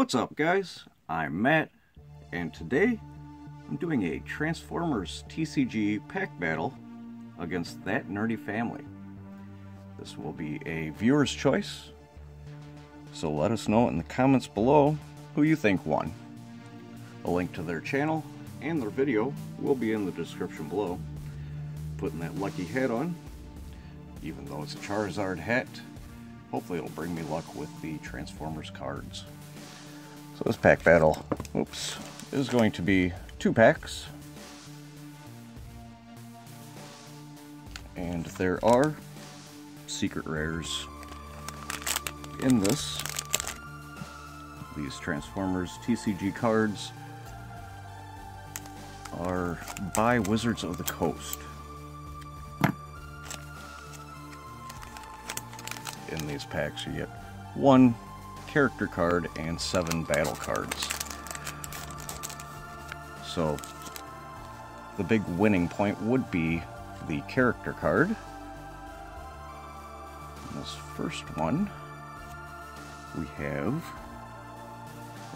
What's up guys? I'm Matt and today I'm doing a Transformers TCG pack battle against That Nerdy Family. This will be a viewer's choice, so let us know in the comments below who you think won. A link to their channel and their video will be in the description below. Putting that lucky hat on, even though it's a Charizard hat, hopefully it'll bring me luck with the Transformers cards. So this pack battle, oops, is going to be two packs. And there are secret rares in this. These Transformers TCG cards are by Wizards of the Coast. In these packs you get one character card and seven battle cards. So the big winning point would be the character card. In this first one, we have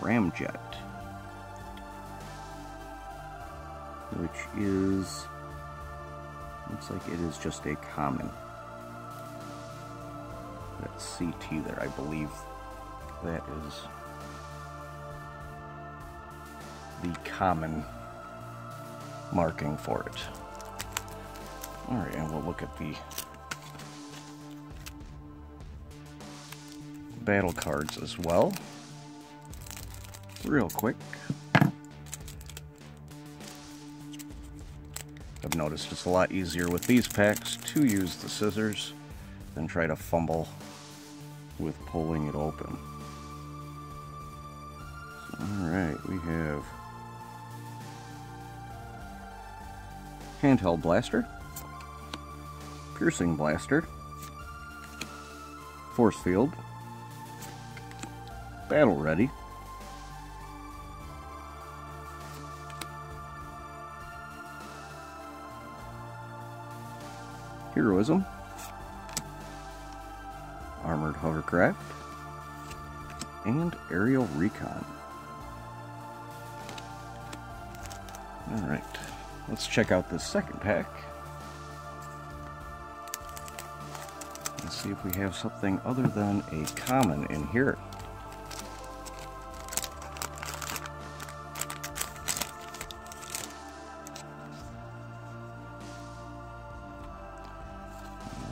Ramjet, which is, looks like it is just a common. That CT there, I believe that is the common marking for it. Alright, and we'll look at the battle cards as well. Real quick. I've noticed it's a lot easier with these packs to use the scissors than try to fumble with pulling it open. Alright, we have handheld blaster, piercing blaster, force field, battle ready, heroism, armored hovercraft, and aerial recon. Alright, let's check out this second pack. And see if we have something other than a common in here.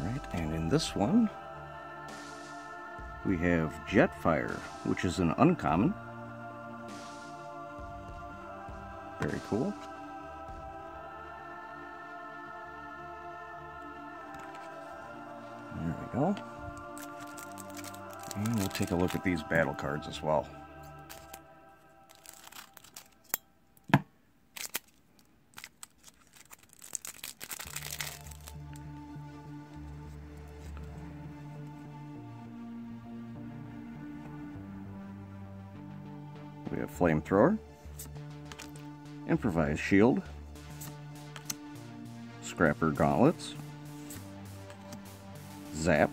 Alright, and in this one, we have Jetfire, which is an uncommon. Very cool. And we'll take a look at these battle cards as well. We have Flamethrower, Improvised Shield, Scrapper Gauntlets, Zap,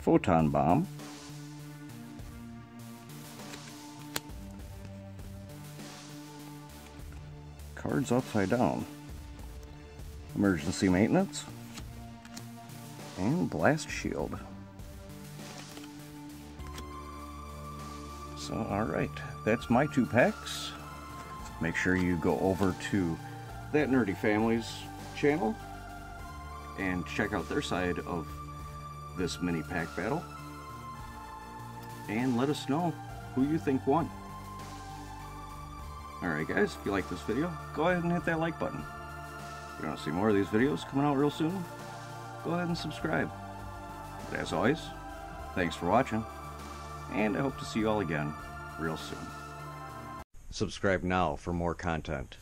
Photon Bomb, Cards Upside Down, Emergency Maintenance, and Blast Shield. So, alright, that's my two packs. Make sure you go over to That Nerdy Family's channel and check out their side of this mini pack battle. And let us know who you think won. Alright guys, if you like this video, go ahead and hit that like button. If you want to see more of these videos coming out real soon, go ahead and subscribe. But as always, thanks for watching and I hope to see you all again real soon. Subscribe now for more content.